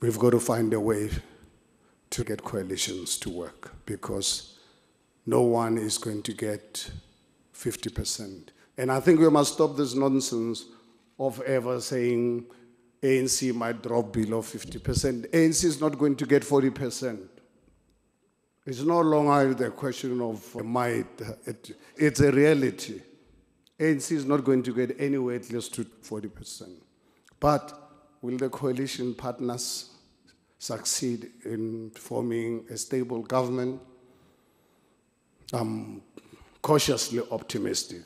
we've got to find a way to get coalitions to work because no one is going to get 50%. And I think we must stop this nonsense of ever saying ANC might drop below 50%. ANC is not going to get 40%. It's no longer the question of might, it, it's a reality. ANC is not going to get anywhere least to 40%. But will the coalition partners succeed in forming a stable government? I'm cautiously optimistic.